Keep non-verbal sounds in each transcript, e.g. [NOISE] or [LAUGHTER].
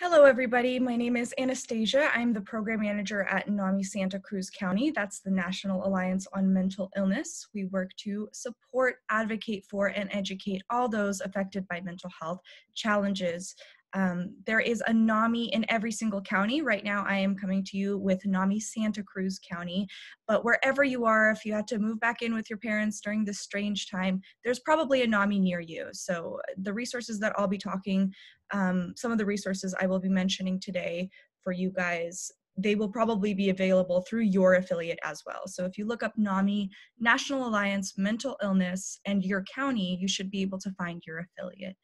Hello, everybody. My name is Anastasia. I'm the program manager at NAMI Santa Cruz County. That's the National Alliance on Mental Illness. We work to support, advocate for, and educate all those affected by mental health challenges um, there is a NAMI in every single county. Right now, I am coming to you with NAMI Santa Cruz County. But wherever you are, if you had to move back in with your parents during this strange time, there's probably a NAMI near you. So, the resources that I'll be talking, um, some of the resources I will be mentioning today for you guys, they will probably be available through your affiliate as well. So if you look up NAMI, National Alliance Mental Illness, and your county, you should be able to find your affiliate.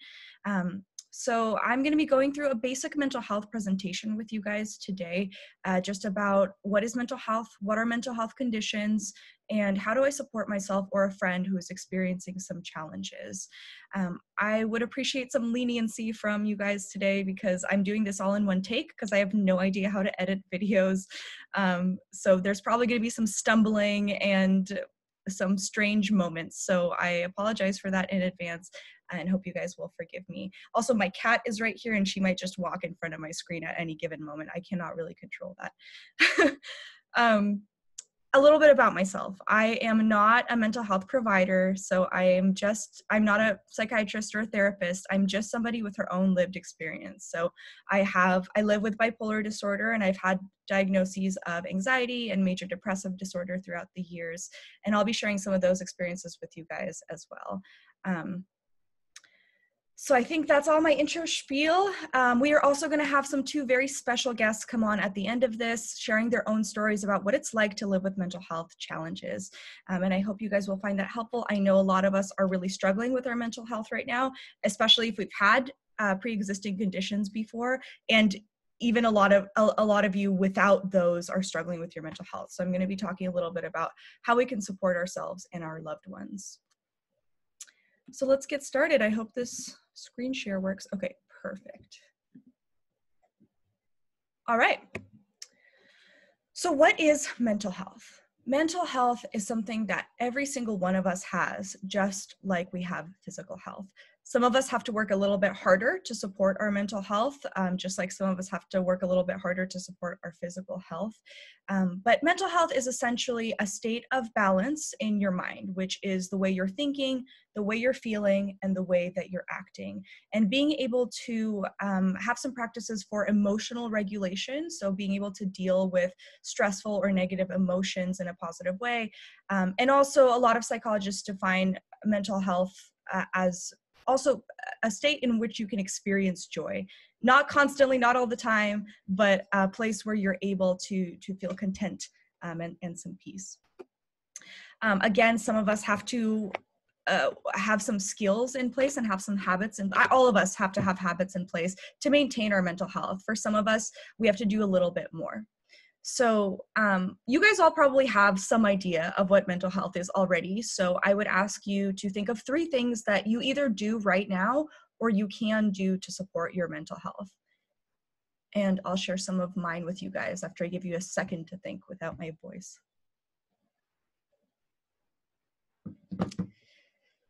Um, so I'm going to be going through a basic mental health presentation with you guys today, uh, just about what is mental health, what are mental health conditions, and how do I support myself or a friend who is experiencing some challenges. Um, I would appreciate some leniency from you guys today because I'm doing this all in one take because I have no idea how to edit videos. Um, so there's probably going to be some stumbling and some strange moments. So I apologize for that in advance and hope you guys will forgive me. Also, my cat is right here and she might just walk in front of my screen at any given moment. I cannot really control that. [LAUGHS] um, a little bit about myself. I am not a mental health provider, so I am just, I'm not a psychiatrist or a therapist. I'm just somebody with her own lived experience. So I have, I live with bipolar disorder and I've had diagnoses of anxiety and major depressive disorder throughout the years. And I'll be sharing some of those experiences with you guys as well. Um, so I think that's all my intro spiel. Um, we are also going to have some two very special guests come on at the end of this, sharing their own stories about what it's like to live with mental health challenges. Um, and I hope you guys will find that helpful. I know a lot of us are really struggling with our mental health right now, especially if we've had uh, pre-existing conditions before, and even a lot of a, a lot of you without those are struggling with your mental health. So I'm going to be talking a little bit about how we can support ourselves and our loved ones. So let's get started. I hope this screen share works. Okay, perfect. All right. So what is mental health? Mental health is something that every single one of us has, just like we have physical health. Some of us have to work a little bit harder to support our mental health, um, just like some of us have to work a little bit harder to support our physical health. Um, but mental health is essentially a state of balance in your mind, which is the way you're thinking, the way you're feeling, and the way that you're acting. And being able to um, have some practices for emotional regulation, so being able to deal with stressful or negative emotions in a positive way. Um, and also, a lot of psychologists define mental health uh, as also a state in which you can experience joy. Not constantly not all the time but a place where you're able to to feel content um, and, and some peace. Um, again some of us have to uh, have some skills in place and have some habits and all of us have to have habits in place to maintain our mental health. For some of us we have to do a little bit more so, um, you guys all probably have some idea of what mental health is already. So, I would ask you to think of three things that you either do right now or you can do to support your mental health. And I'll share some of mine with you guys after I give you a second to think without my voice.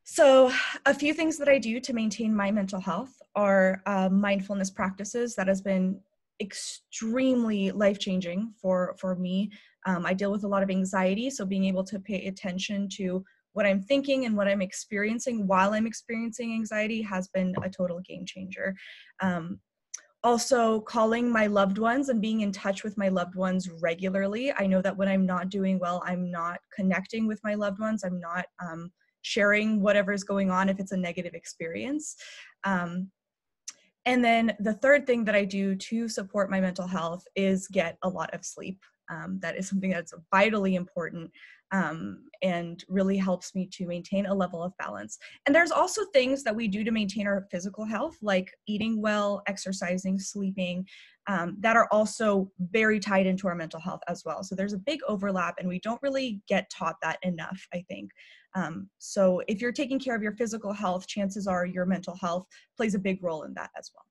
So, a few things that I do to maintain my mental health are uh, mindfulness practices that has been extremely life changing for for me. Um, i deal with a lot of anxiety so being able to pay attention to what i'm thinking and what i'm experiencing while i'm experiencing anxiety has been a total game changer. Um, also calling my loved ones and being in touch with my loved ones regularly. I know that when i'm not doing well i'm not connecting with my loved ones. I'm not um, sharing whatever's going on if it's a negative experience. Um, and then the third thing that I do to support my mental health is get a lot of sleep. Um, that is something that's vitally important um, and really helps me to maintain a level of balance. And there's also things that we do to maintain our physical health, like eating well, exercising, sleeping, um, that are also very tied into our mental health as well. So there's a big overlap, and we don't really get taught that enough, I think. Um, so if you're taking care of your physical health, chances are your mental health plays a big role in that as well.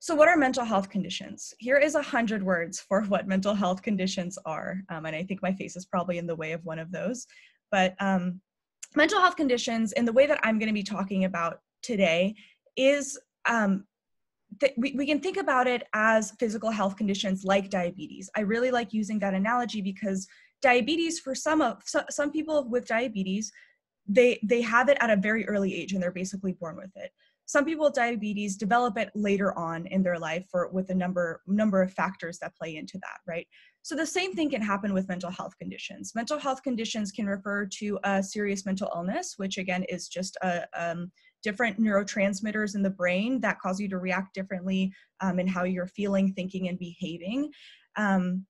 So what are mental health conditions? Here is a hundred words for what mental health conditions are. Um, and I think my face is probably in the way of one of those. But um, mental health conditions in the way that I'm gonna be talking about today is um, we, we can think about it as physical health conditions like diabetes. I really like using that analogy because diabetes for some of so, some people with diabetes, they they have it at a very early age and they're basically born with it. Some people with diabetes develop it later on in their life for with a number number of factors that play into that, right? So the same thing can happen with mental health conditions. Mental health conditions can refer to a serious mental illness, which again is just a um, different neurotransmitters in the brain that cause you to react differently um, in how you're feeling, thinking, and behaving. Um,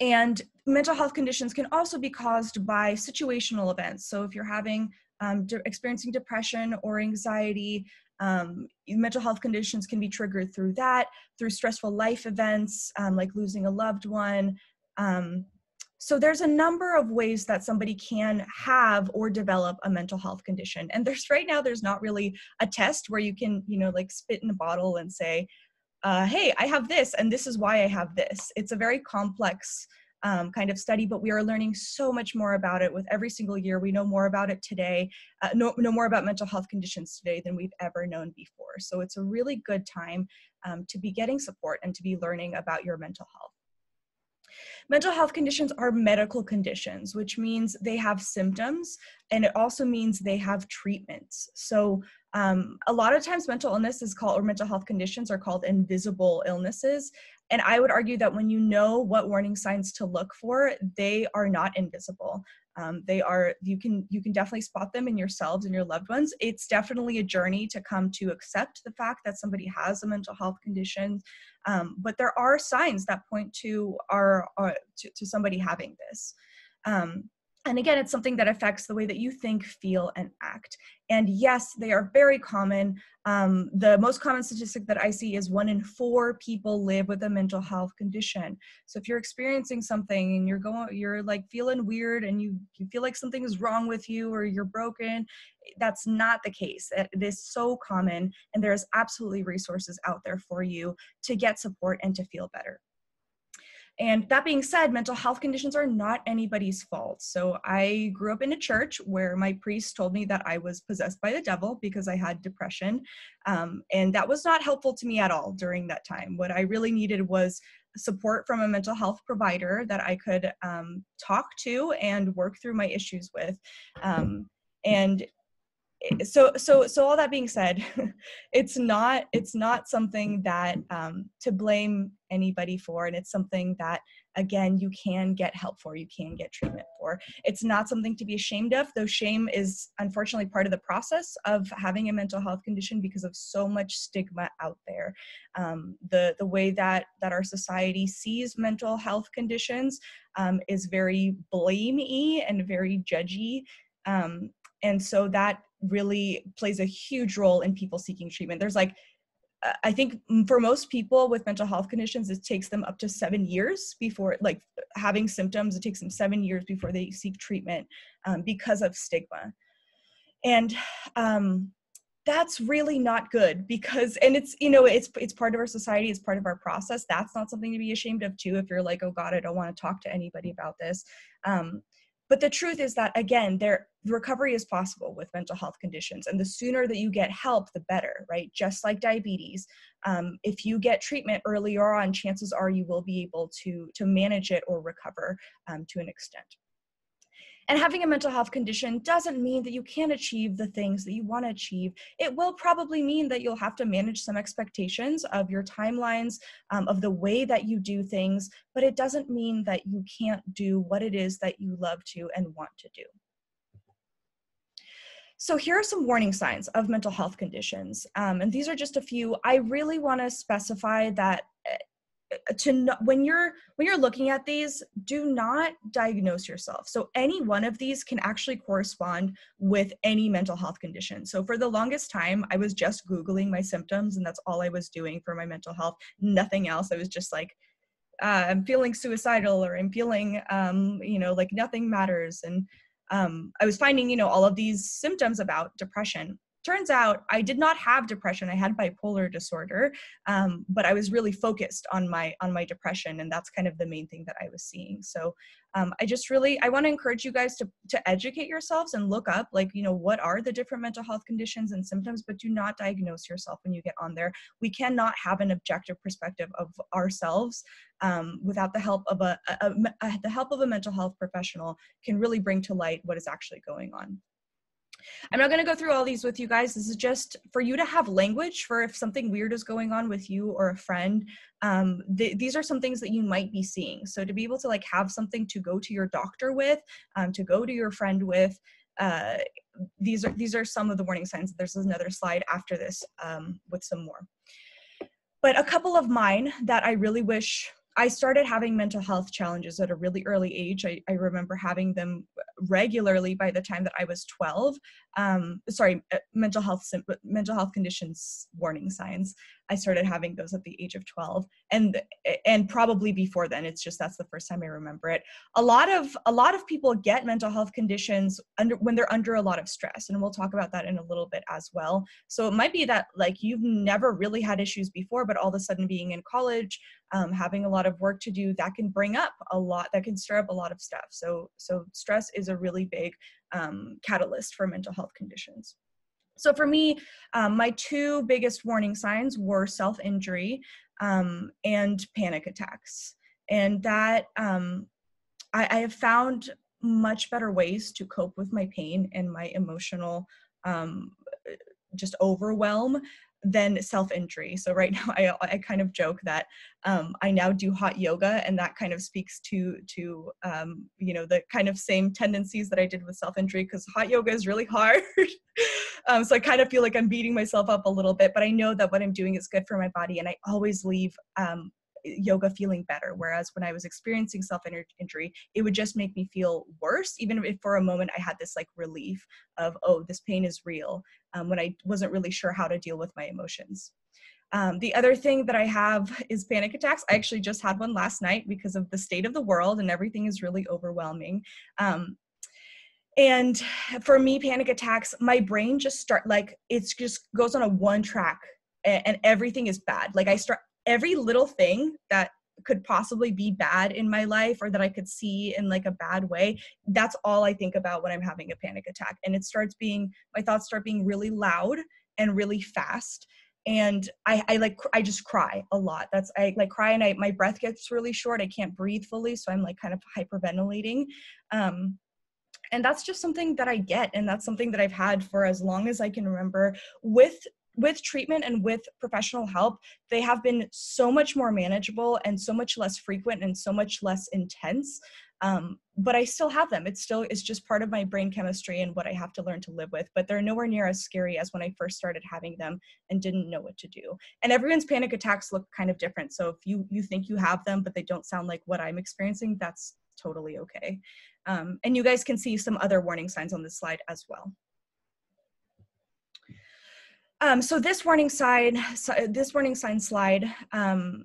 and mental health conditions can also be caused by situational events. So if you're having um, de- experiencing depression or anxiety, um, mental health conditions can be triggered through that, through stressful life events um, like losing a loved one. Um, so there's a number of ways that somebody can have or develop a mental health condition. And there's right now, there's not really a test where you can, you know, like spit in a bottle and say, uh, hey, I have this, and this is why I have this. It's a very complex um, kind of study, but we are learning so much more about it with every single year. We know more about it today, uh, know, know more about mental health conditions today than we've ever known before. So it's a really good time um, to be getting support and to be learning about your mental health. Mental health conditions are medical conditions, which means they have symptoms and it also means they have treatments. So um, a lot of times mental illness is called or mental health conditions are called invisible illnesses and i would argue that when you know what warning signs to look for they are not invisible um, they are you can you can definitely spot them in yourselves and your loved ones. It's definitely a journey to come to accept the fact that somebody has a mental health condition um, but there are signs that point to our, our to, to somebody having this. Um, and again, it's something that affects the way that you think, feel, and act. And yes, they are very common. Um, the most common statistic that I see is one in four people live with a mental health condition. So if you're experiencing something and you're going, you're like feeling weird and you, you feel like something is wrong with you or you're broken, that's not the case. It is so common, and there's absolutely resources out there for you to get support and to feel better. And that being said, mental health conditions are not anybody's fault. So I grew up in a church where my priest told me that I was possessed by the devil because I had depression. Um, and that was not helpful to me at all during that time. What I really needed was support from a mental health provider that I could um, talk to and work through my issues with. Um, and so so so all that being said [LAUGHS] it's not it's not something that um, to blame anybody for and it's something that again you can get help for you can get treatment for it's not something to be ashamed of though shame is unfortunately part of the process of having a mental health condition because of so much stigma out there um, the the way that that our society sees mental health conditions um, is very blamey and very judgy um, and so that really plays a huge role in people seeking treatment. There's like, I think for most people with mental health conditions, it takes them up to seven years before, like having symptoms, it takes them seven years before they seek treatment um, because of stigma. And um, that's really not good because, and it's, you know, it's, it's part of our society, it's part of our process. That's not something to be ashamed of too. If you're like, oh God, I don't want to talk to anybody about this. Um, but the truth is that again there recovery is possible with mental health conditions and the sooner that you get help the better right? Just like diabetes um, if you get treatment earlier on chances are you will be able to to manage it or recover um, to an extent and having a mental health condition doesn't mean that you can't achieve the things that you want to achieve. It will probably mean that you'll have to manage some expectations of your timelines, um, of the way that you do things, but it doesn't mean that you can't do what it is that you love to and want to do. So here are some warning signs of mental health conditions. Um, and these are just a few. I really want to specify that to not, when you're when you're looking at these do not diagnose yourself. So any one of these can actually correspond with any mental health condition. So for the longest time i was just googling my symptoms and that's all i was doing for my mental health. Nothing else. I was just like uh, i'm feeling suicidal or i'm feeling um, you know like nothing matters. And um, i was finding you know all of these symptoms about depression turns out I did not have depression. I had bipolar disorder, um, but I was really focused on my on my depression, and that's kind of the main thing that I was seeing. So um, I just really I want to encourage you guys to to educate yourselves and look up like you know what are the different mental health conditions and symptoms, but do not diagnose yourself when you get on there. We cannot have an objective perspective of ourselves um, without the help of a, a, a, the help of a mental health professional can really bring to light what is actually going on. I'm not going to go through all these with you guys. This is just for you to have language for if something weird is going on with you or a friend. Um, th- these are some things that you might be seeing. So to be able to like have something to go to your doctor with, um, to go to your friend with, uh, these are these are some of the warning signs. There's another slide after this um, with some more. But a couple of mine that I really wish I started having mental health challenges at a really early age. I, I remember having them regularly by the time that I was 12. Um, sorry, uh, mental health mental health conditions warning signs. I started having those at the age of 12, and and probably before then. It's just that's the first time I remember it. A lot of a lot of people get mental health conditions under when they're under a lot of stress, and we'll talk about that in a little bit as well. So it might be that like you've never really had issues before, but all of a sudden being in college um, having a lot of work to do that can bring up a lot that can stir up a lot of stuff so so stress is a really big um, catalyst for mental health conditions so for me um, my two biggest warning signs were self-injury um, and panic attacks and that um, I, I, have found much better ways to cope with my pain and my emotional um, just overwhelm than self-injury. So right [LAUGHS] now I, I kind of joke that um, I now do hot yoga and that kind of speaks to, to um, you know, the kind of same tendencies that I did with self-injury because hot yoga is really [LAUGHS] hard. Um, so I kind of feel like I'm beating myself up a little bit, but I know that what I'm doing is good for my body and I always leave um, yoga feeling better. Whereas when I was experiencing self injury, it would just make me feel worse, even if for a moment I had this like relief of, oh, this pain is real, um, when I wasn't really sure how to deal with my emotions. Um, the other thing that I have is panic attacks. I actually just had one last night because of the state of the world and everything is really overwhelming. Um, and for me, panic attacks, my brain just start like it's just goes on a one track and, and everything is bad. Like I start every little thing that could possibly be bad in my life or that I could see in like a bad way. That's all I think about when I'm having a panic attack. And it starts being, my thoughts start being really loud and really fast. And I, I like, I just cry a lot. That's, I like cry and I, my breath gets really short. I can't breathe fully. So I'm like kind of hyperventilating. Um, and that's just something that I get. And that's something that I've had for as long as I can remember with with treatment and with professional help, they have been so much more manageable and so much less frequent and so much less intense. Um, but I still have them. It's still it's just part of my brain chemistry and what I have to learn to live with. But they're nowhere near as scary as when I first started having them and didn't know what to do. And everyone's panic attacks look kind of different. So if you you think you have them but they don't sound like what I'm experiencing, that's totally okay. Um, and you guys can see some other warning signs on this slide as well. Um, so this warning sign, so this warning sign slide, um,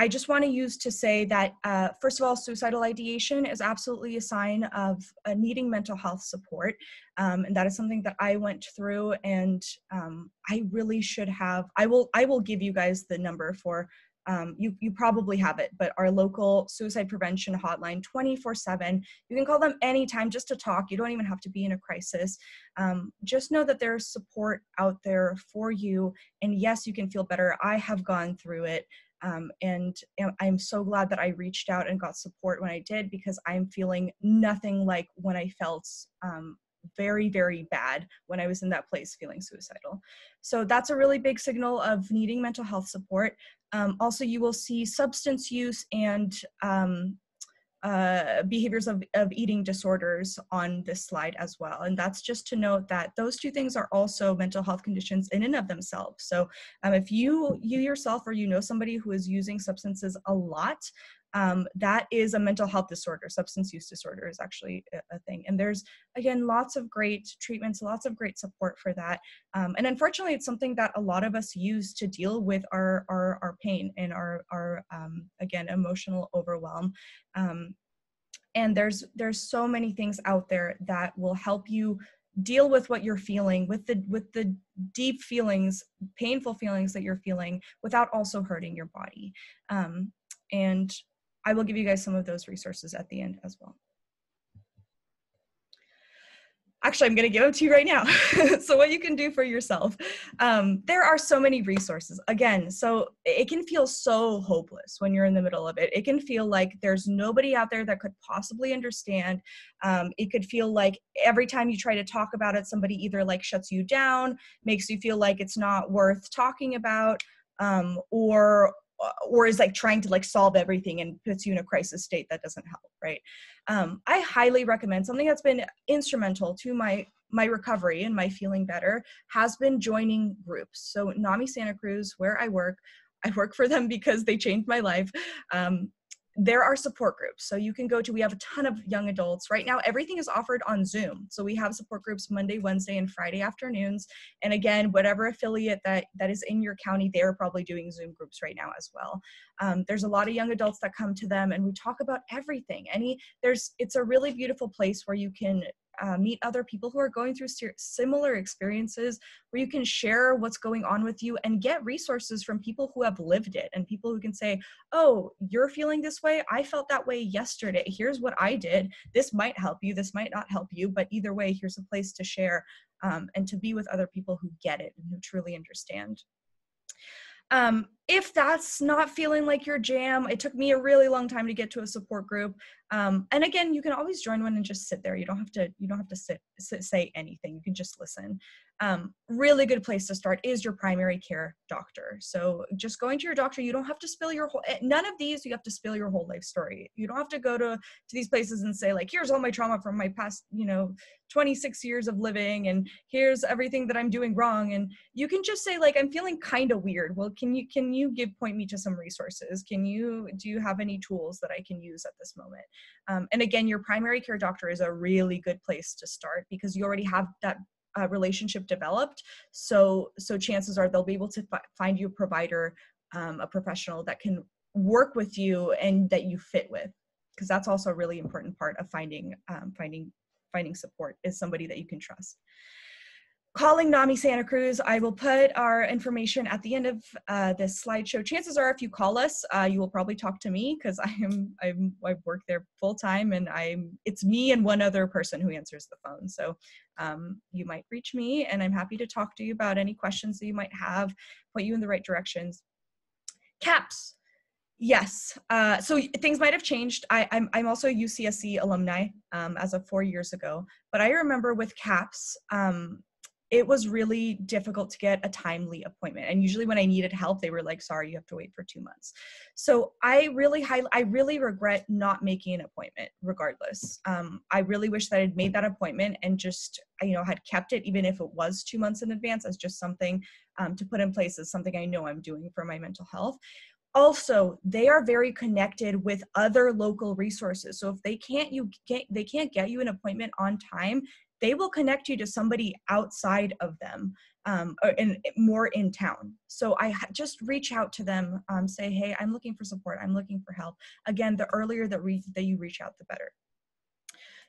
I just want to use to say that, uh, first of all, suicidal ideation is absolutely a sign of uh, needing mental health support. Um, and that is something that I went through and um, I really should have, I will, I will give you guys the number for um, you, you probably have it, but our local suicide prevention hotline 24 7. You can call them anytime just to talk. You don't even have to be in a crisis. Um, just know that there's support out there for you. And yes, you can feel better. I have gone through it. Um, and I'm so glad that I reached out and got support when I did because I'm feeling nothing like when I felt um, very, very bad when I was in that place feeling suicidal. So that's a really big signal of needing mental health support. Um, also, you will see substance use and um, uh, behaviors of, of eating disorders on this slide as well. And that's just to note that those two things are also mental health conditions in and of themselves. So um, if you, you yourself or you know somebody who is using substances a lot, um, that is a mental health disorder. Substance use disorder is actually a, thing. And there's, again, lots of great treatments, lots of great support for that. Um, and unfortunately, it's something that a lot of us use to deal with our, our, our pain and our, our um, again, emotional overwhelm. Um, and there's, there's so many things out there that will help you deal with what you're feeling with the with the deep feelings painful feelings that you're feeling without also hurting your body um, and i will give you guys some of those resources at the end as well. Actually i'm going to give them to you right now. [LAUGHS] So what you can do for yourself. Um, there are so many resources. Again so it can feel so hopeless when you're in the middle of it. It can feel like there's nobody out there that could possibly understand. Um, it could feel like every time you try to talk about it somebody either like shuts you down makes you feel like it's not worth talking about um, or or is like trying to like solve everything and puts you in a crisis state that doesn't help right? Um, i highly recommend something that's been instrumental to my my recovery and my feeling better has been joining groups. So nami santa cruz where i work i work for them because they changed my life. Um, there are support groups. So you can go to, we have a ton of young adults. Right now, everything is offered on Zoom. So we have support groups Monday, Wednesday, and Friday afternoons. And again, whatever affiliate that, that is in your county, they're probably doing Zoom groups right now as well. Um, there's a lot of young adults that come to them and we talk about everything. Any, there's, it's a really beautiful place where you can uh, meet other people who are going through similar experiences where you can share what's going on with you and get resources from people who have lived it and people who can say oh you're feeling this way. I felt that way yesterday. Here's what i did. This might help you. This might not help you. But either way here's a place to share um, and to be with other people who get it and who truly understand um, if that's not feeling like your jam, it took me a really long time to get to a support group. Um, and again, you can always join one and just sit there. You don't have to. You don't have to sit, sit say anything. You can just listen. Um, really good place to start is your primary care doctor. So just going to your doctor, you don't have to spill your whole. Eh, none of these you have to spill your whole life story. You don't have to go to to these places and say like, here's all my trauma from my past, you know, 26 years of living, and here's everything that I'm doing wrong. And you can just say like, I'm feeling kind of weird. Well, can you can you give point me to some resources? Can you do you have any tools that I can use at this moment? Um, and again, your primary care doctor is a really good place to start because you already have that uh, relationship developed. So so chances are they'll be able to fi- find you a provider, um, a professional that can work with you and that you fit with because that's also a really important part of finding um, finding finding support is somebody that you can trust calling NAMI Santa Cruz. I will put our information at the end of uh, this slideshow. Chances are, if you call us, uh, you will probably talk to me because [LAUGHS] I am I'm I work there full time, and I'm it's me and one other person who answers the phone. So um, you might reach me, and I'm happy to talk to you about any questions that you might have, point you in the right directions. CAPS. Yes. Uh, so things might have changed. I, am I'm, I'm also a UCSC alumni um, as of four years ago, but I remember with CAPS, um, it was really difficult to get a timely appointment and usually when i needed help they were like sorry you have to wait for two months. So i really high, i really regret not making an appointment regardless. Um, i really wish that i'd made that appointment and just you know had kept it even if it was two months in advance as just something um, to put in place as something i know i'm doing for my mental health. Also they are very connected with other local resources. So if they can't you can't they can't get you an appointment on time they will connect you to somebody outside of them um, or in, more in town. So I just reach out to them, um, say, hey, I'm looking for support. I'm looking for help. Again, the earlier that, that you reach out, the better.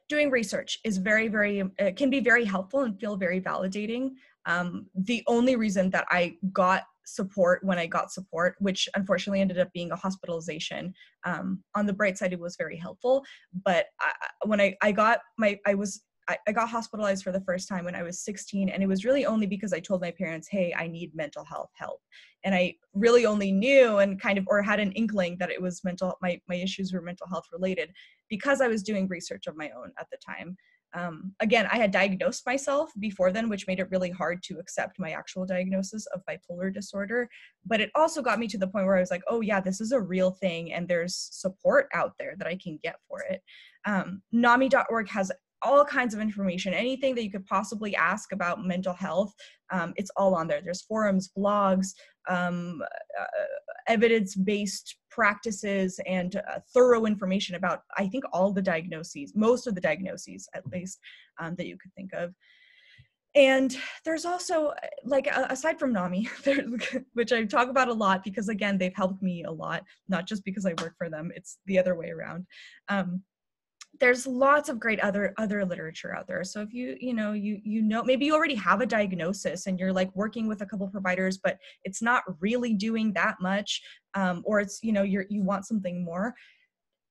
Doing research is very, very, it can be very helpful and feel very validating. Um, the only reason that I got support when I got support, which unfortunately ended up being a hospitalization. Um, on the bright side, it was very helpful. But I, when I, I got my, I was I, I got hospitalized for the first time when I was 16, and it was really only because I told my parents, hey, I need mental health help. And I really only knew and kind of, or had an inkling that it was mental, my, my issues were mental health related because I was doing research of my own at the time. Um, again, I had diagnosed myself before then, which made it really hard to accept my actual diagnosis of bipolar disorder. But it also got me to the point where I was like, oh, yeah, this is a real thing, and there's support out there that I can get for it. Um, NAMI.org has all kinds of information anything that you could possibly ask about mental health um, it's all on there. There's forums blogs um, uh, evidence-based practices and uh, thorough information about i think all the diagnoses most of the diagnoses at least um, that you could think of. And there's also like aside from nami [LAUGHS] [LAUGHS] which i talk about a lot because again they've helped me a lot not just because i work for them it's the other way around. Um, there's lots of great other other literature out there. So if you you know you you know maybe you already have a diagnosis and you're like working with a couple providers but it's not really doing that much um, or it's you know you're you want something more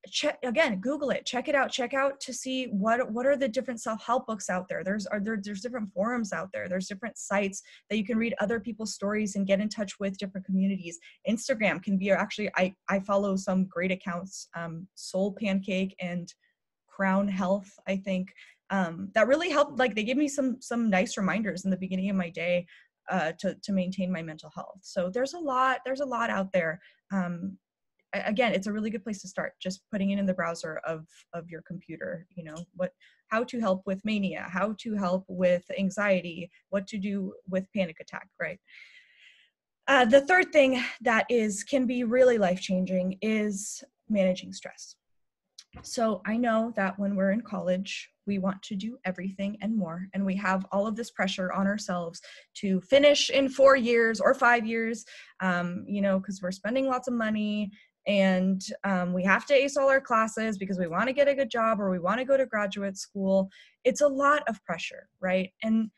check again google it check it out check out to see what what are the different self-help books out there. There's are there there's different forums out there. There's different sites that you can read other people's stories and get in touch with different communities. Instagram can be actually i i follow some great accounts um soul pancake and crown health i think um that really helped like they gave me some some nice reminders in the beginning of my day uh, to, to maintain my mental health. So there's a lot, there's a lot out there. Um, again it's a really good place to start just putting it in the browser of of your computer you know what how to help with mania how to help with anxiety what to do with panic attack right uh, the third thing that is can be really life changing is managing stress so i know that when we're in college we want to do everything and more and we have all of this pressure on ourselves to finish in four years or five years um, you know because we're spending lots of money and um, we have to ace all our classes because we want to get a good job or we want to go to graduate school. It's a lot of pressure right? And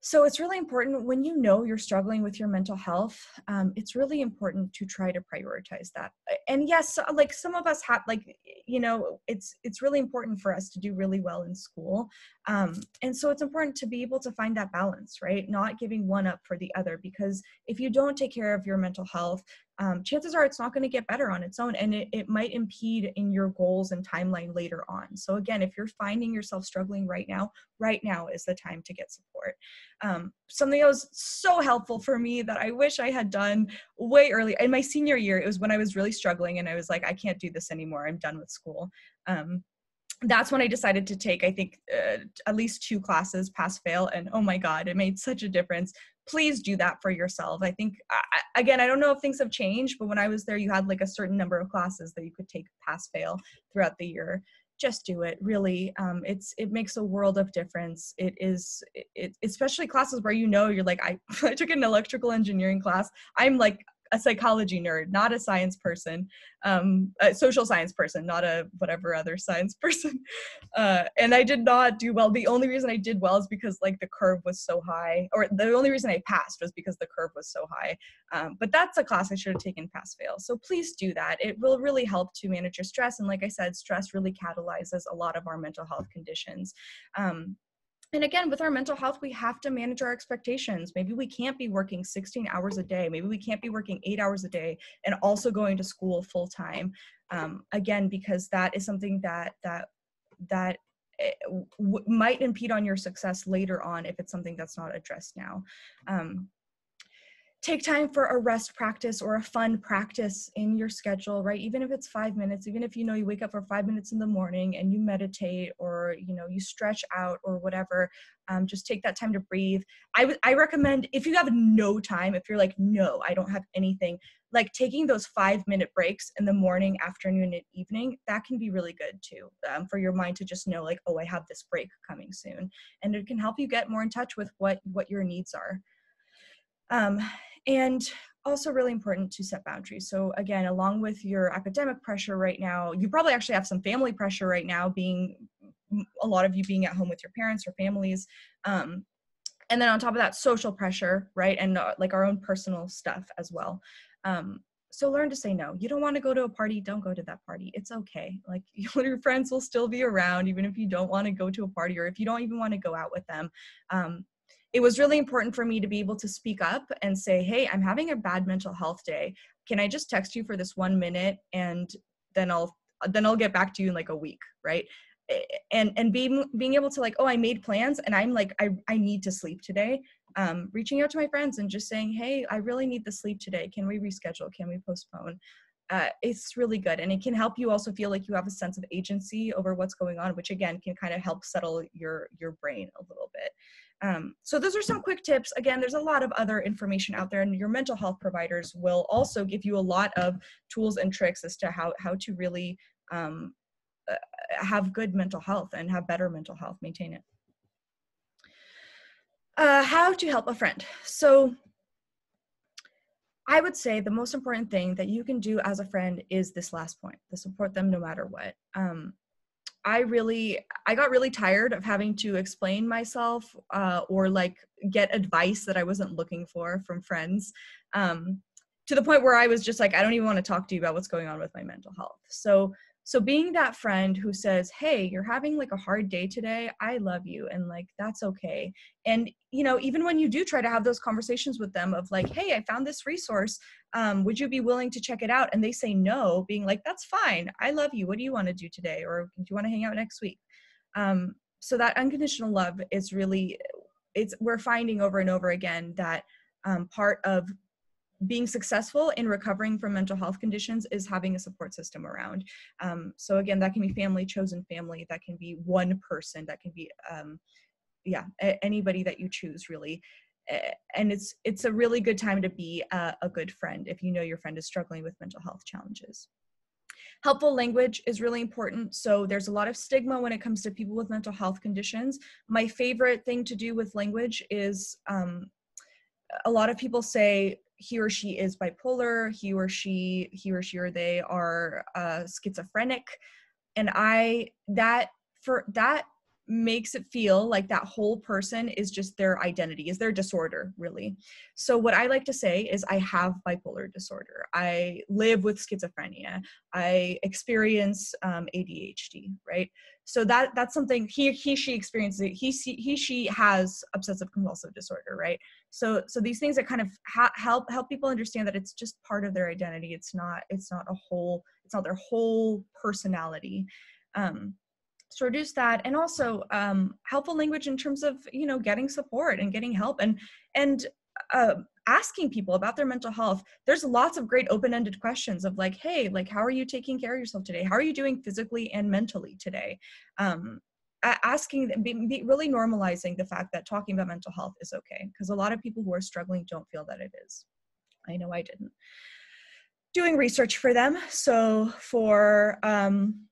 so it's really important when you know you're struggling with your mental health um, it's really important to try to prioritize that. And yes like some of us have like you know it's it's really important for us to do really well in school um, and so it's important to be able to find that balance right? Not giving one up for the other because if you don't take care of your mental health um, chances are it's not going to get better on its own and it, it might impede in your goals and timeline later on. So again if you're finding yourself struggling right now right now is the time to get support. Um, something that was so helpful for me that i wish i had done way early in my senior year it was when i was really struggling and i was like i can't do this anymore. I'm done with school. Um, that's when I decided to take, I think, uh, at least two classes pass fail. And oh my God, it made such a difference please do that for yourself. I think, I, again, I don't know if things have changed, but when I was there, you had like a certain number of classes that you could take pass fail throughout the year. Just do it. Really, um, it's it makes a world of difference. It is, it, especially classes where you know you're like, I, [LAUGHS] I took an electrical engineering class. I'm like a psychology nerd, not a science person, um, a social science person, not a whatever other science [LAUGHS] person. Uh, and I did not do well. The only reason I did well is because like the curve was so high, or the only reason I passed was because the curve was so high. Um, but that's a class I should have taken pass fail. So please do that. It will really help to manage your stress. And like I said, stress really catalyzes a lot of our mental health conditions. Um, and again with our mental health we have to manage our expectations. Maybe we can't be working 16 hours a day. Maybe we can't be working eight hours a day and also going to school full time um, again because that is something that that that eh, w- might impede on your success later on if it's something that's not addressed now. Um, take time for a rest practice or a fun practice in your schedule right? Even if it's five minutes even if you know you wake up for five minutes in the morning and you meditate or you know you stretch out or whatever um, just take that time to breathe. I, w- I recommend if you have no time if you're like no i don't have anything like taking those five minute breaks in the morning afternoon and evening that can be really good too um, for your mind to just know like oh i have this break coming soon and it can help you get more in touch with what what your needs are. Um, and also really important to set boundaries. So again, along with your academic pressure right now, you probably actually have some family pressure right now, being a lot of you being at home with your parents or families. Um, and then on top of that, social pressure, right? And uh, like our own personal stuff as well. Um, so learn to say no. You don't want to go to a party, don't go to that party. It's okay. Like [LAUGHS] your friends will still be around, even if you don't want to go to a party or if you don't even want to go out with them. Um, it was really important for me to be able to speak up and say, hey, I'm having a bad mental health day. Can I just text you for this one minute and then I'll then I'll get back to you in like a week, right? And and being being able to like, oh, I made plans and I'm like, I, I need to sleep today. Um, reaching out to my friends and just saying, hey, I really need the sleep today. Can we reschedule? Can we postpone? Uh, it's really good and it can help you also feel like you have a sense of agency over what's going on which again can kind of help settle your your brain a little bit um, so those are some quick tips. Again, there's a lot of other information out there and your mental health providers will also give you a lot of tools and tricks as to how, how to really um, uh, have good mental health and have better mental health, maintain it. Uh, how to help a friend. So I would say the most important thing that you can do as a friend is this last point, to support them no matter what. Um, I really, I got really tired of having to explain myself uh, or like get advice that I wasn't looking for from friends. Um, to the point where I was just like, I don't even want to talk to you about what's going on with my mental health. So so being that friend who says hey you're having like a hard day today i love you and like that's okay and you know even when you do try to have those conversations with them of like hey i found this resource um, would you be willing to check it out? and they say no being like that's fine i love you what do you want to do today or do you want to hang out next week? Um, so that unconditional love is really it's we're finding over and over again that um, part of being successful in recovering from mental health conditions is having a support system around. Um, so again, that can be family, chosen family, that can be one person, that can be, um, yeah, anybody that you choose really. And it's it's a really good time to be a, a good friend if you know your friend is struggling with mental health challenges. Helpful language is really important. So there's a lot of stigma when it comes to people with mental health conditions. My favorite thing to do with language is um, a lot of people say he or she is bipolar he or she he or she or they are uh, schizophrenic. And i that for that makes it feel like that whole person is just their identity is their disorder really. So what i like to say is i have bipolar disorder. I live with schizophrenia. I experience um, adhd right? So that that's something he he she experiences he he she has obsessive compulsive disorder right so so these things that kind of ha- help help people understand that it's just part of their identity. It's not it's not a whole it's not their whole personality. Um to reduce that and also um, helpful language in terms of you know getting support and getting help and and uh, asking people about their mental health. There's lots of great open-ended questions of like hey like how are you taking care of yourself today? How are you doing physically and mentally today? Um, asking be, be really normalizing the fact that talking about mental health is okay because a lot of people who are struggling don't feel that it is i know i didn't doing research for them so for um,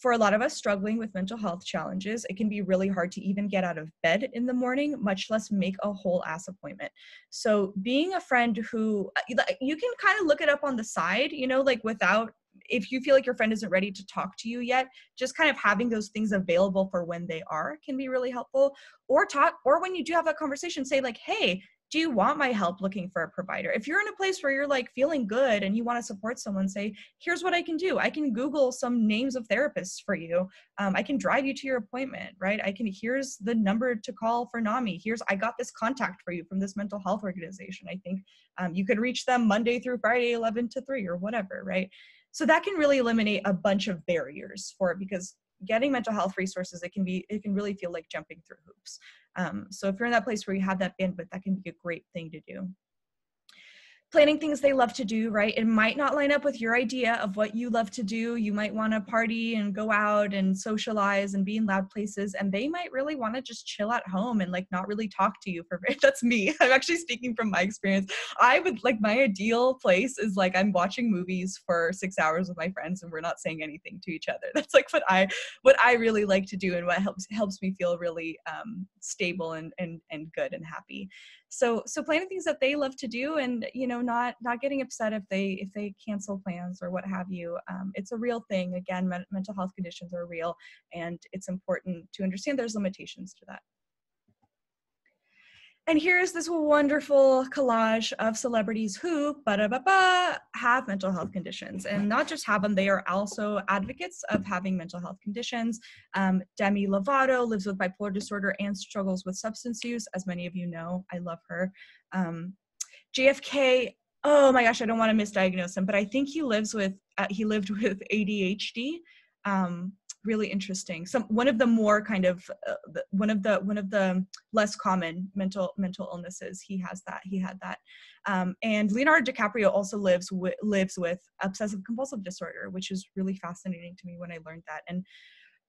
for a lot of us struggling with mental health challenges, it can be really hard to even get out of bed in the morning, much less make a whole ass appointment. So, being a friend who uh, you can kind of look it up on the side, you know, like without if you feel like your friend isn't ready to talk to you yet, just kind of having those things available for when they are can be really helpful. Or talk, or when you do have that conversation, say like, "Hey, do you want my help looking for a provider? If you're in a place where you're like feeling good and you want to support someone say here's what i can do. I can google some names of therapists for you. Um, i can drive you to your appointment right? I can here's the number to call for nami. Here's i got this contact for you from this mental health organization i think. Um, you could reach them monday through friday 11 to 3 or whatever right so that can really eliminate a bunch of barriers for it because getting mental health resources it can be it can really feel like jumping through hoops. Um, so if you're in that place where you have that bandwidth that can be a great thing to do planning things they love to do, right? It might not line up with your idea of what you love to do. You might want to party and go out and socialize and be in loud places, and they might really want to just chill at home and like not really talk to you for very [LAUGHS] that's me. I'm actually speaking from my experience. I would like my ideal place is like I'm watching movies for six hours with my friends and we're not saying anything to each other. [LAUGHS] That's like what I what I really like to do and what helps helps me feel really um, stable and and and good and happy so so planning things that they love to do and you know not not getting upset if they if they cancel plans or what have you um, it's a real thing. Again men- mental health conditions are real and it's important to understand there's limitations to that and here's this wonderful collage of celebrities who have mental health conditions and not just have them, they are also advocates of having mental health conditions. Um, Demi Lovato lives with bipolar disorder and struggles with substance use, as many of you know. I love her. Um, JFK, oh my gosh, I don't want to misdiagnose him, but I think he lives with, uh, he lived with ADHD. Um, really interesting. Some one of the more kind of uh, one of the one of the less common mental mental illnesses he has that he had that. Um, and leonardo dicaprio also lives with lives with obsessive compulsive disorder which is really fascinating to me when i learned that. And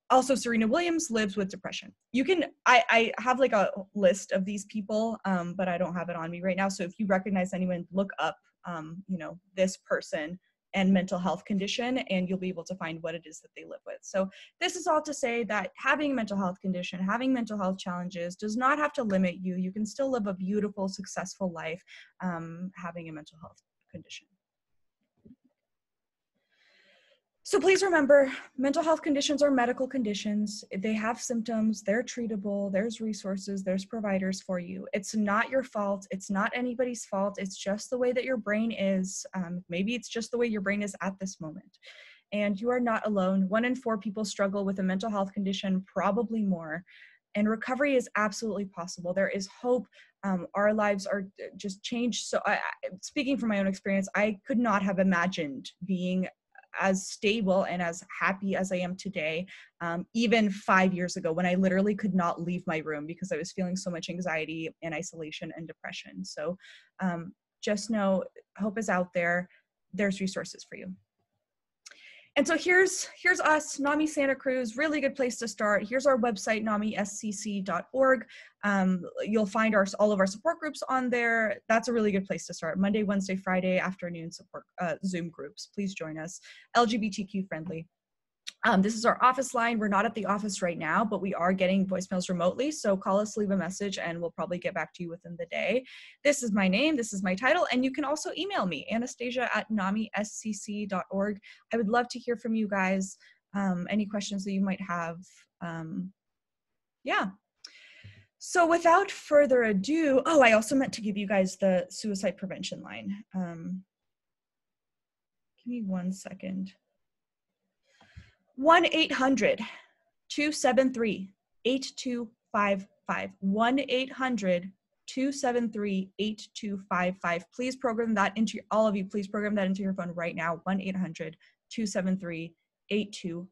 also serena williams lives with depression. You can i i have like a list of these people um, but i don't have it on me right now. So if you recognize anyone look up um, you know this person and mental health condition and you'll be able to find what it is that they live with. So this is all to say that having a mental health condition having mental health challenges does not have to limit you. You can still live a beautiful successful life um, having a mental health condition So please remember, mental health conditions are medical conditions. They have symptoms, they're treatable, there's resources, there's providers for you. It's not your fault. It's not anybody's fault. It's just the way that your brain is. Um, maybe it's just the way your brain is at this moment. And you are not alone. One in four people struggle with a mental health condition, probably more. And recovery is absolutely possible. There is hope. Um, our lives are uh, just changed. So, I, speaking from my own experience, I could not have imagined being as stable and as happy as I am today, um, even five years ago when I literally could not leave my room because I was feeling so much anxiety and isolation and depression. So um, just know hope is out there. There's resources for you. And so here's here's us, NAMI Santa Cruz, really good place to start. Here's our website, namiscc.org. Um, you'll find our all of our support groups on there. That's a really good place to start. Monday, Wednesday, Friday afternoon support uh, Zoom groups. Please join us. LGBTQ friendly. Um, this is our office line. We're not at the office right now, but we are getting voicemails remotely. So call us, leave a message, and we'll probably get back to you within the day. This is my name, this is my title, and you can also email me, anastasia at namiscc.org. I would love to hear from you guys, um, any questions that you might have. Um, yeah. So without further ado, oh, I also meant to give you guys the suicide prevention line. Um, give me one second. 1 800 273 8255. 1 800 273 8255. Please program that into all of you. Please program that into your phone right now. 1 800 273 8255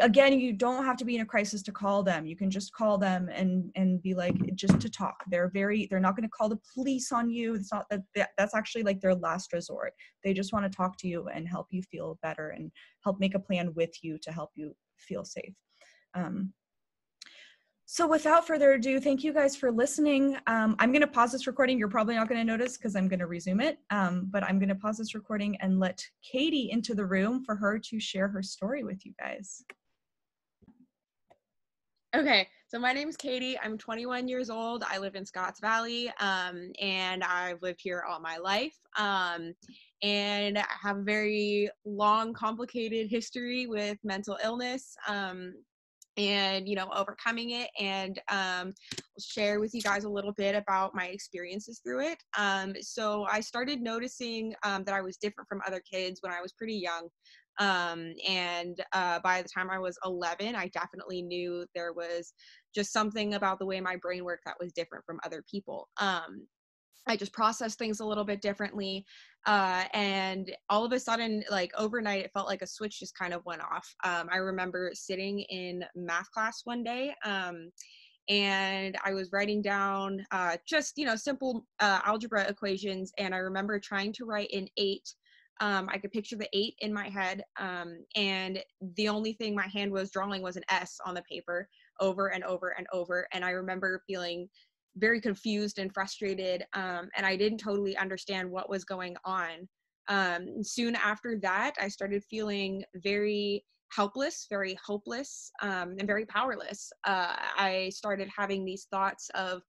again you don't have to be in a crisis to call them. You can just call them and and be like just to talk. They're very they're not going to call the police on you. It's not that that's actually like their last resort. They just want to talk to you and help you feel better and help make a plan with you to help you feel safe. Um, so without further ado, thank you guys for listening. Um, I'm going to pause this recording. You're probably not going to notice because I'm going to resume it, um, but I'm going to pause this recording and let Katie into the room for her to share her story with you guys. Okay, so my name is Katie. I'm 21 years old. I live in Scotts Valley, um, and I've lived here all my life. Um, and I have a very long, complicated history with mental illness. And you know overcoming it and um, share with you guys a little bit about my experiences through it. Um, so i started noticing um, that i was different from other kids when i was pretty young. Um, and uh, by the time i was 11 i definitely knew there was just something about the way my brain worked that was different from other people. Um, I just processed things a little bit differently. Uh, and all of a sudden, like overnight, it felt like a switch just kind of went off. Um, I remember sitting in math class one day. Um, and I was writing down uh, just you know simple uh, algebra equations, and I remember trying to write an eight. Um, I could picture the eight in my head, um, and the only thing my hand was drawing was an S on the paper over and over and over. And I remember feeling very confused and frustrated um, and i didn't totally understand what was going on. Um, soon after that i started feeling very helpless very hopeless um, and very powerless. Uh, i started having these thoughts of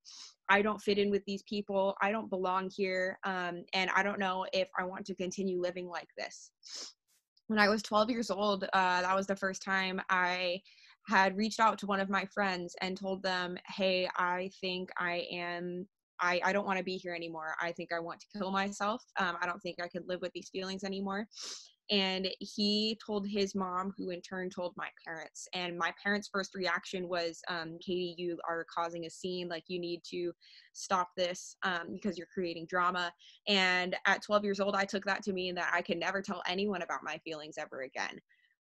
i don't fit in with these people. I don't belong here um, and i don't know if i want to continue living like this. When i was 12 years old uh, that was the first time i had reached out to one of my friends and told them, hey, I think I am, I, I don't want to be here anymore. I think I want to kill myself. Um, I don't think I could live with these feelings anymore. And he told his mom, who in turn told my parents. And my parents' first reaction was, um, Katie, you are causing a scene. Like, you need to stop this um, because you're creating drama. And at 12 years old, I took that to mean that I could never tell anyone about my feelings ever again.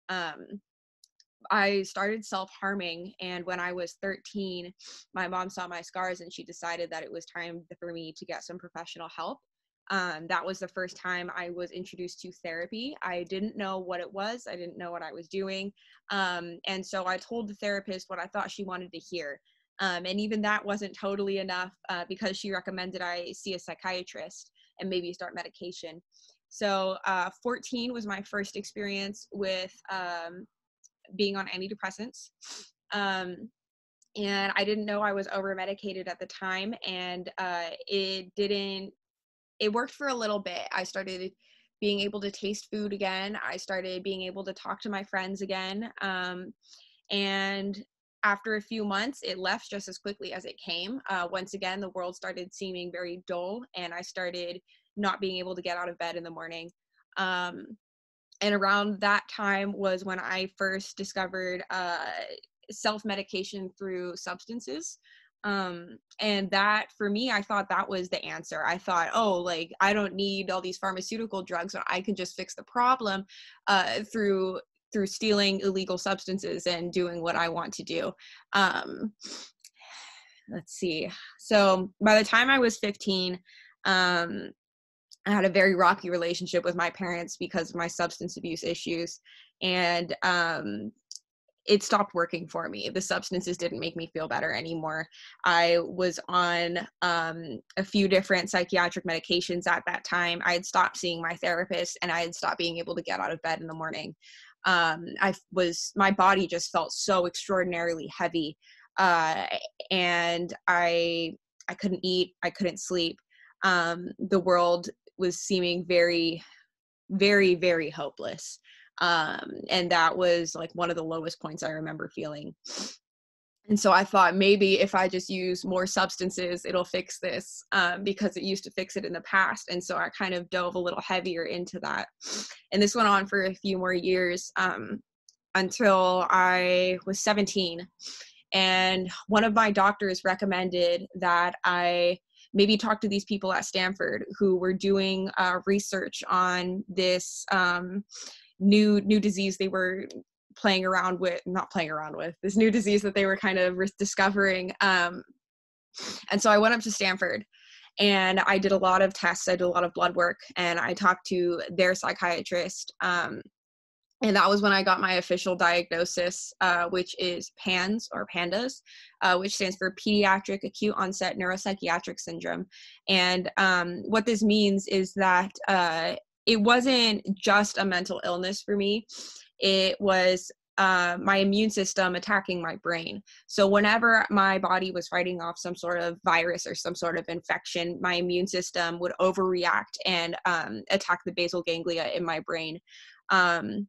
Um, I started self harming. And when I was 13, my mom saw my scars and she decided that it was time for me to get some professional help. Um, that was the first time I was introduced to therapy. I didn't know what it was, I didn't know what I was doing. Um, and so I told the therapist what I thought she wanted to hear. Um, and even that wasn't totally enough uh, because she recommended I see a psychiatrist and maybe start medication. So, uh, 14 was my first experience with um, being on antidepressants. Um, and I didn't know I was over medicated at the time, and uh, it didn't. It worked for a little bit. I started being able to taste food again. I started being able to talk to my friends again. Um, and after a few months, it left just as quickly as it came. Uh, once again, the world started seeming very dull, and I started not being able to get out of bed in the morning. Um, and around that time was when I first discovered uh, self medication through substances um and that for me i thought that was the answer. I thought oh like i don't need all these pharmaceutical drugs i can just fix the problem uh through through stealing illegal substances and doing what i want to do. Um let's see. So by the time i was 15 um I had a very rocky relationship with my parents because of my substance abuse issues. And um, it stopped working for me. The substances didn't make me feel better anymore. I was on um, a few different psychiatric medications at that time. I had stopped seeing my therapist and I had stopped being able to get out of bed in the morning. Um, I was, my body just felt so extraordinarily heavy. Uh, and I, I couldn't eat, I couldn't sleep. Um, the world was seeming very, very, very hopeless. Um, and that was like one of the lowest points i remember feeling. And so i thought maybe if i just use more substances it'll fix this um, because it used to fix it in the past. And so i kind of dove a little heavier into that. And this went on for a few more years um, until i was 17 and one of my doctors recommended that i maybe talk to these people at stanford who were doing uh, research on this um, new new disease they were playing around with not playing around with this new disease that they were kind of discovering um, and so i went up to stanford and i did a lot of tests i did a lot of blood work and i talked to their psychiatrist um, and that was when I got my official diagnosis, uh, which is PANS or PANDAS, uh, which stands for Pediatric Acute Onset Neuropsychiatric Syndrome. And um, what this means is that uh, it wasn't just a mental illness for me. It was uh, my immune system attacking my brain. So, whenever my body was fighting off some sort of virus or some sort of infection, my immune system would overreact and um, attack the basal ganglia in my brain. Um,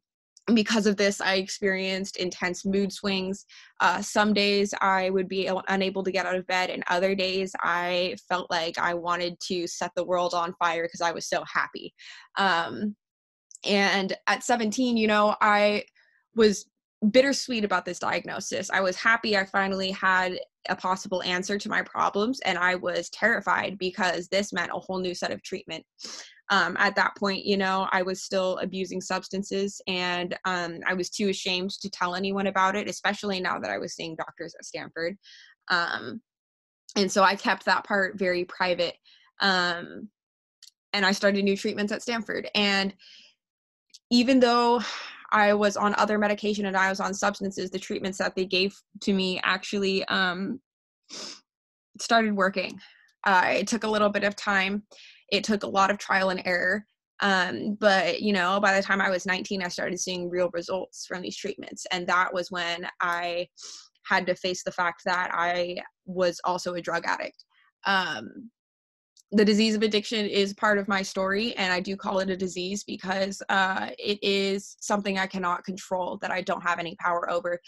because of this, I experienced intense mood swings. Uh, some days I would be unable to get out of bed, and other days I felt like I wanted to set the world on fire because I was so happy. Um, and at 17, you know, I was bittersweet about this diagnosis. I was happy I finally had a possible answer to my problems, and I was terrified because this meant a whole new set of treatment um, at that point, you know, I was still abusing substances and um, I was too ashamed to tell anyone about it, especially now that I was seeing doctors at Stanford. Um, and so I kept that part very private. Um, and I started new treatments at Stanford. And even though I was on other medication and I was on substances, the treatments that they gave to me actually um, started working. Uh, it took a little bit of time. It took a lot of trial and error. Um, but you know by the time i was 19 i started seeing real results from these treatments. And that was when i had to face the fact that i was also a drug addict. Um, the disease of addiction is part of my story and i do call it a disease because uh, it is something i cannot control that i don't have any power over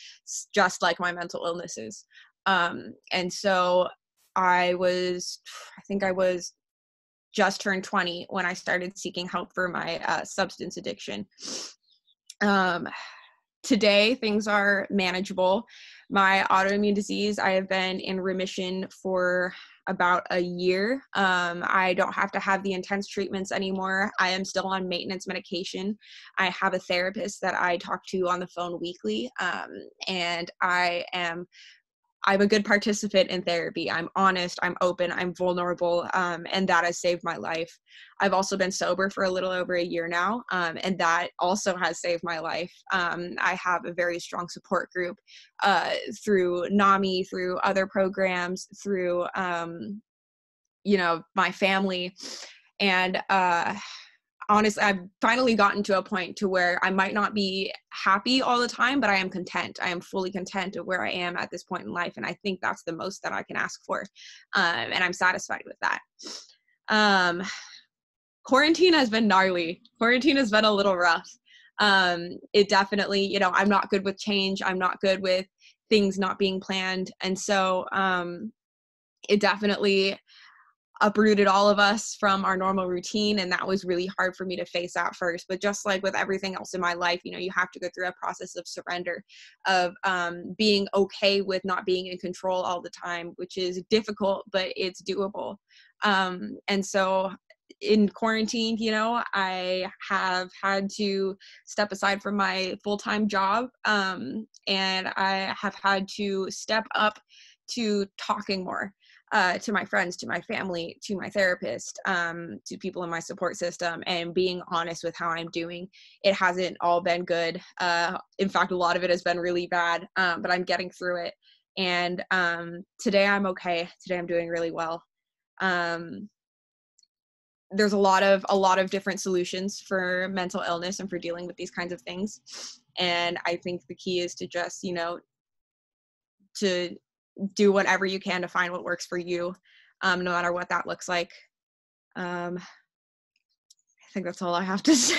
just like my mental illnesses um, and so i was i think i was just turned 20 when I started seeking help for my uh, substance addiction. Um, today, things are manageable. My autoimmune disease, I have been in remission for about a year. Um, I don't have to have the intense treatments anymore. I am still on maintenance medication. I have a therapist that I talk to on the phone weekly, um, and I am I'm a good participant in therapy. I'm honest, I'm open, I'm vulnerable, um, and that has saved my life. I've also been sober for a little over a year now, um, and that also has saved my life. Um, I have a very strong support group uh, through NAMI, through other programs, through um, you know my family, and uh, honestly i've finally gotten to a point to where i might not be happy all the time but i am content i am fully content of where i am at this point in life and i think that's the most that i can ask for um, and i'm satisfied with that um, quarantine has been gnarly. Quarantine has been a little rough. Um, it definitely, you know, I'm not good with change. I'm not good with things not being planned. And so um, it definitely uprooted all of us from our normal routine and that was really hard for me to face at first but just like with everything else in my life you know you have to go through a process of surrender of um, being okay with not being in control all the time which is difficult but it's doable. Um, and so in quarantine you know i have had to step aside from my full-time job um, and i have had to step up to talking more uh, to my friends, to my family, to my therapist, um, to people in my support system, and being honest with how I'm doing. It hasn't all been good. Uh, in fact, a lot of it has been really bad, um, but I'm getting through it. And um, today I'm okay. Today I'm doing really well. Um, there's a lot of a lot of different solutions for mental illness and for dealing with these kinds of things and i think the key is to just you know to do whatever you can to find what works for you, um, no matter what that looks like. Um, I think that's all I have to [LAUGHS] say.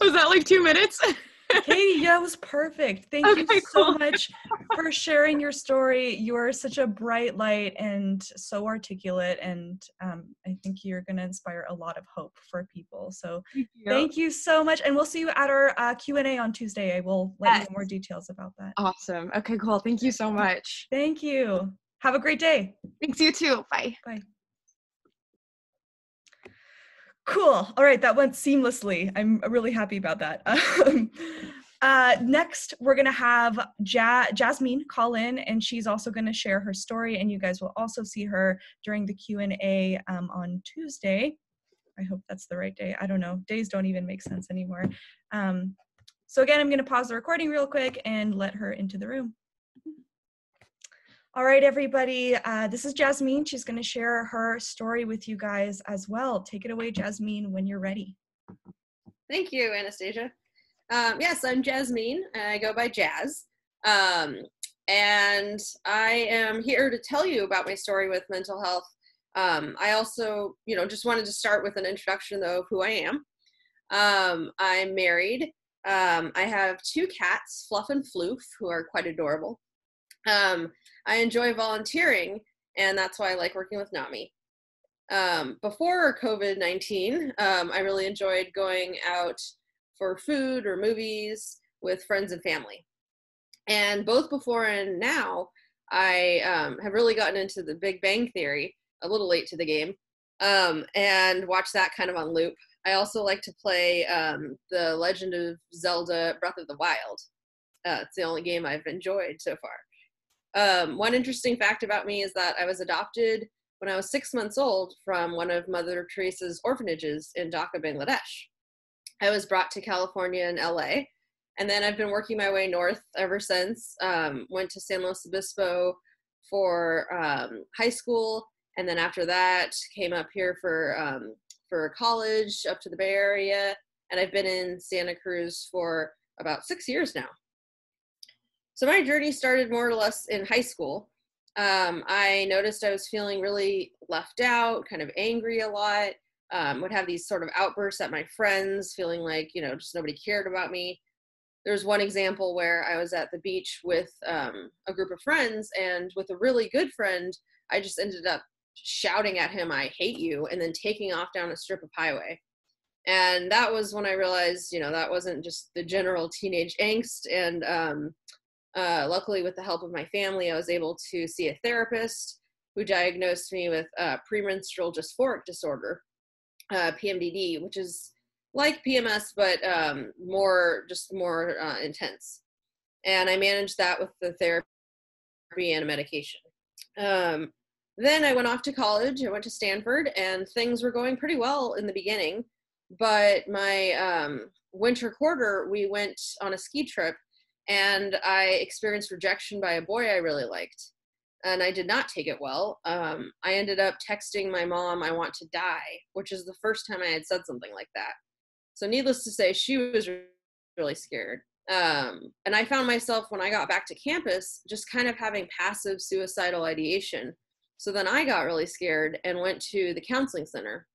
was that like two minutes? [LAUGHS] Katie, yeah, it was perfect. Thank okay, you so cool. much for sharing your story. You are such a bright light and so articulate, and um, I think you're going to inspire a lot of hope for people. So thank you, thank you so much, and we'll see you at our uh, Q and A on Tuesday. I will let yes. you know more details about that. Awesome. Okay, cool. Thank you so much. Thank you. Have a great day. Thanks. You too. Bye. Bye. Cool. All right, that went seamlessly. I'm really happy about that. [LAUGHS] Um, uh, next, we're gonna have ja- Jasmine call in, and she's also gonna share her story, and you guys will also see her during the Q and A um, on Tuesday. I hope that's the right day. I don't know. Days don't even make sense anymore. Um, so again, I'm gonna pause the recording real quick and let her into the room. All right, everybody. Uh, this is Jasmine. She's going to share her story with you guys as well. Take it away, Jasmine, when you're ready. Thank you, Anastasia. Um, yes, I'm Jasmine. I go by Jazz. Um, and I am here to tell you about my story with mental health. Um, I also, you know, just wanted to start with an introduction, though, of who I am. Um, I'm married. Um, I have two cats, Fluff and Floof, who are quite adorable. Um, I enjoy volunteering, and that's why I like working with NAMI. Um, before COVID 19, um, I really enjoyed going out for food or movies with friends and family. And both before and now, I um, have really gotten into the Big Bang Theory, a little late to the game, um, and watch that kind of on loop. I also like to play um, The Legend of Zelda Breath of the Wild. Uh, it's the only game I've enjoyed so far. Um, one interesting fact about me is that I was adopted when I was six months old from one of Mother Teresa's orphanages in Dhaka, Bangladesh. I was brought to California and LA, and then I've been working my way north ever since. Um, went to San Luis Obispo for um, high school, and then after that came up here for um, for college up to the Bay Area, and I've been in Santa Cruz for about six years now. So my journey started more or less in high school. Um, I noticed I was feeling really left out, kind of angry a lot. Um, would have these sort of outbursts at my friends, feeling like you know just nobody cared about me. There's one example where I was at the beach with um, a group of friends, and with a really good friend, I just ended up shouting at him, "I hate you," and then taking off down a strip of highway. And that was when I realized, you know, that wasn't just the general teenage angst, and um, uh, luckily, with the help of my family, I was able to see a therapist who diagnosed me with uh, premenstrual dysphoric disorder, uh, PMDD, which is like PMS but um, more just more uh, intense. And I managed that with the therapy and medication. Um, then I went off to college. I went to Stanford, and things were going pretty well in the beginning. But my um, winter quarter, we went on a ski trip and I experienced rejection by a boy I really liked. And I did not take it well. Um, I ended up texting my mom, I want to die, which is the first time I had said something like that. So, needless to say, she was really scared. Um, and I found myself when I got back to campus just kind of having passive suicidal ideation. So then I got really scared and went to the counseling center.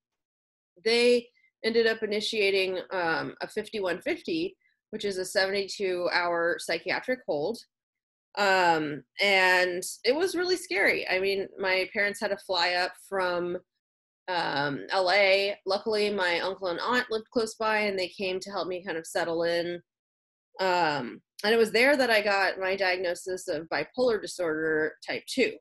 they ended up initiating um, a 5150, which is a 72 hour psychiatric hold. Um, and it was really scary. I mean, my parents had to fly up from um, LA. Luckily, my uncle and aunt lived close by and they came to help me kind of settle in. Um, and it was there that I got my diagnosis of bipolar disorder type 2.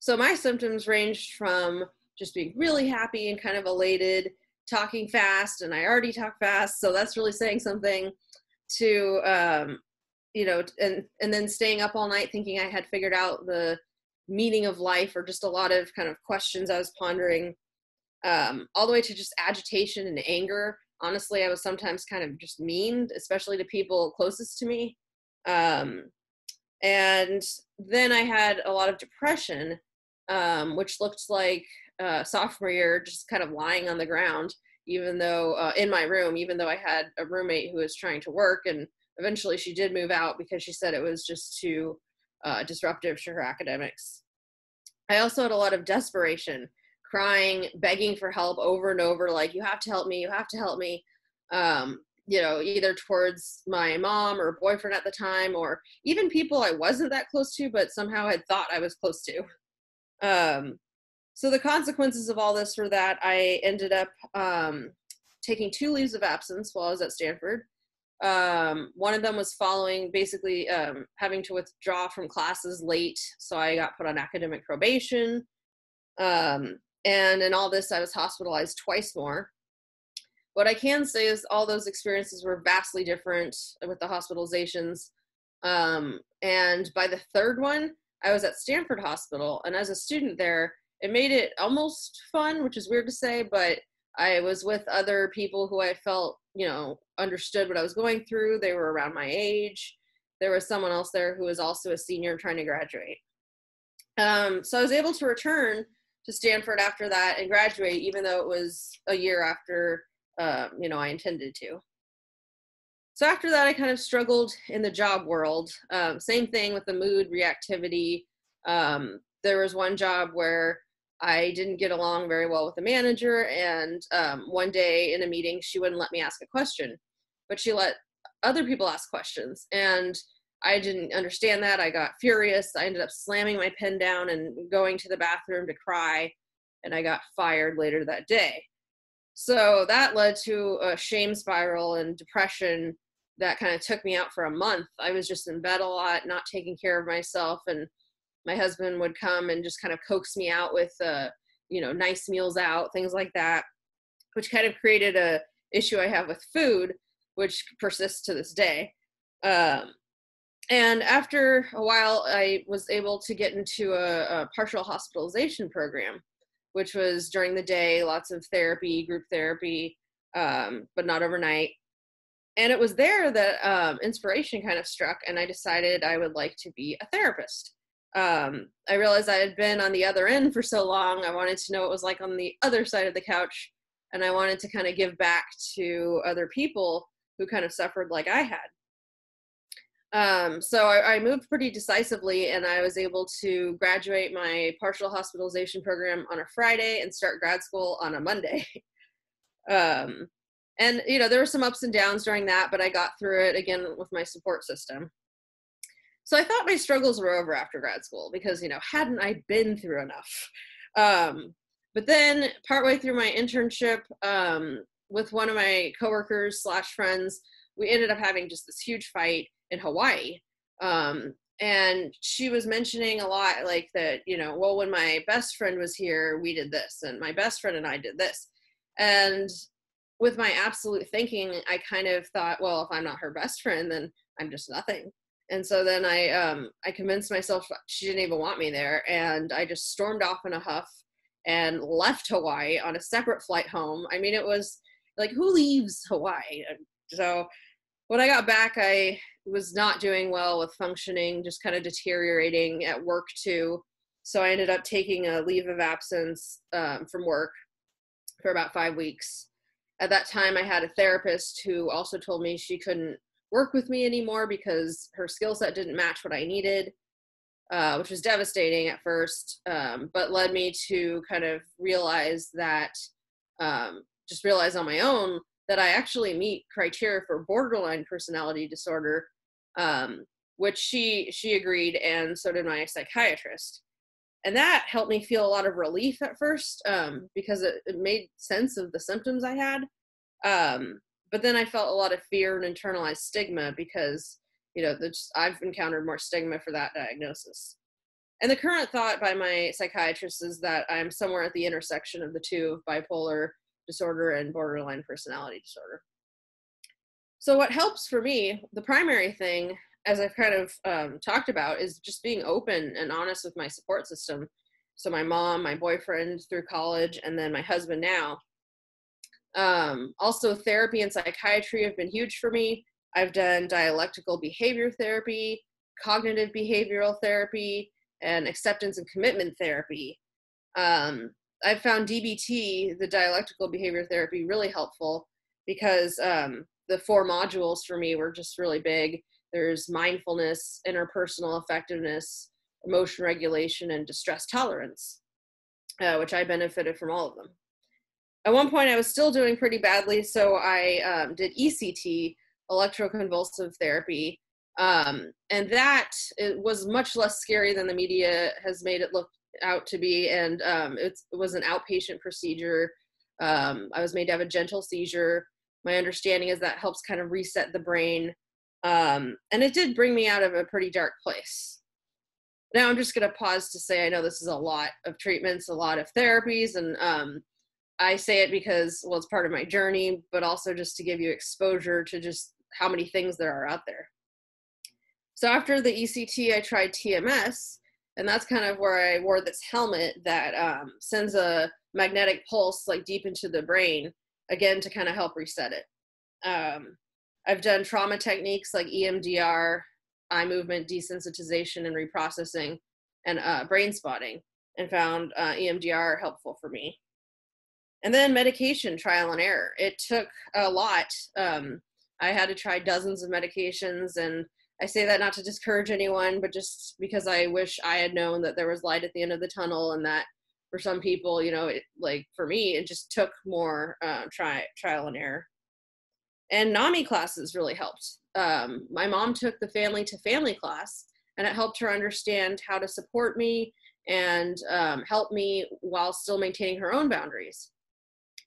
So my symptoms ranged from just being really happy and kind of elated, talking fast, and I already talk fast, so that's really saying something, to um, you know, and and then staying up all night thinking I had figured out the meaning of life or just a lot of kind of questions I was pondering, um, all the way to just agitation and anger. Honestly, I was sometimes kind of just mean, especially to people closest to me. Um, and then I had a lot of depression um, which looked like uh, sophomore year, just kind of lying on the ground, even though uh, in my room, even though I had a roommate who was trying to work. And eventually she did move out because she said it was just too uh, disruptive to her academics. I also had a lot of desperation, crying, begging for help over and over, like, you have to help me, you have to help me. Um, you know, either towards my mom or boyfriend at the time, or even people I wasn't that close to, but somehow had thought I was close to. Um, so the consequences of all this were that I ended up um, taking two leaves of absence while I was at Stanford. Um, one of them was following basically um, having to withdraw from classes late, so I got put on academic probation. Um, and in all this, I was hospitalized twice more. What I can say is all those experiences were vastly different with the hospitalizations. Um, and by the third one, I was at Stanford Hospital, and as a student there, it made it almost fun, which is weird to say, but I was with other people who I felt, you know, understood what I was going through. They were around my age. There was someone else there who was also a senior trying to graduate. Um, so I was able to return to Stanford after that and graduate, even though it was a year after, uh, you know, I intended to so after that i kind of struggled in the job world um, same thing with the mood reactivity um, there was one job where i didn't get along very well with the manager and um, one day in a meeting she wouldn't let me ask a question but she let other people ask questions and i didn't understand that. I got furious. I ended up slamming my pen down and going to the bathroom to cry and i got fired later that day. So that led to a shame spiral and depression that kind of took me out for a month. I was just in bed a lot, not taking care of myself, and my husband would come and just kind of coax me out with, uh, you know, nice meals out, things like that, which kind of created a issue I have with food, which persists to this day. Um, and after a while, I was able to get into a, a partial hospitalization program, which was during the day, lots of therapy, group therapy, um, but not overnight and it was there that um, inspiration kind of struck and i decided i would like to be a therapist um, i realized i had been on the other end for so long i wanted to know what it was like on the other side of the couch and i wanted to kind of give back to other people who kind of suffered like i had. Um, so I, I, moved pretty decisively and i was able to graduate my partial hospitalization program on a friday and start grad school on a monday. [LAUGHS] Um, and you know there were some ups and downs during that but i got through it again with my support system so i thought my struggles were over after grad school because you know hadn't i been through enough? Um, but then partway through my internship um, with one of my coworkers slash friends we ended up having just this huge fight in hawaii. Um, and she was mentioning a lot like that you know well when my best friend was here we did this and my best friend and i did this. And with my absolute thinking, I kind of thought, well, if I'm not her best friend, then I'm just nothing. And so then I um, I convinced myself she didn't even want me there, and I just stormed off in a huff and left Hawaii on a separate flight home. I mean, it was like who leaves Hawaii? So when I got back, I was not doing well with functioning, just kind of deteriorating at work too. So I ended up taking a leave of absence um, from work for about five weeks at that time i had a therapist who also told me she couldn't work with me anymore because her skill set didn't match what i needed uh, which was devastating at first um, but led me to kind of realize that um, just realize on my own that I actually meet criteria for borderline personality disorder, um, which she she agreed, and so did my psychiatrist. And that helped me feel a lot of relief at first um, because it, it, made sense of the symptoms I had. But then I felt a lot of fear and internalized stigma because you know just, I've encountered more stigma for that diagnosis. And the current thought by my psychiatrist is that I'm somewhere at the intersection of the two bipolar disorder and borderline personality disorder. So, what helps for me, the primary thing, as I've kind of um, talked about, is just being open and honest with my support system. So, my mom, my boyfriend through college, and then my husband now. Um, also, therapy and psychiatry have been huge for me. I've done dialectical behavior therapy, cognitive behavioral therapy, and acceptance and commitment therapy. Um, I found DBT, the dialectical behavior therapy, really helpful because um, the four modules for me were just really big. There's mindfulness, interpersonal effectiveness, emotion regulation, and distress tolerance, uh, which I benefited from all of them. At one point, I was still doing pretty badly, so I um, did ECT, electroconvulsive therapy, um, and that it was much less scary than the media has made it look out to be, and um, it was an outpatient procedure. Um, I was made to have a gentle seizure. My understanding is that helps kind of reset the brain, um, and it did bring me out of a pretty dark place. Now I'm just going to pause to say I know this is a lot of treatments, a lot of therapies, and um, I say it because well, it's part of my journey, but also just to give you exposure to just how many things there are out there. So after the ECT, I tried TMS, and that's kind of where I wore this helmet that um, sends a magnetic pulse like deep into the brain again to kind of help reset it. Um, I've done trauma techniques like EMDR, eye movement desensitization and reprocessing, and uh, brain spotting, and found uh, EMDR helpful for me. And then medication trial and error. It took a lot. Um, I had to try dozens of medications and I say that not to discourage anyone, but just because I wish I had known that there was light at the end of the tunnel and that for some people, you know, it, like for me, it just took more uh, try, trial and error. And NAMI classes really helped. Um, my mom took the family to family class and it helped her understand how to support me and um, help me while still maintaining her own boundaries.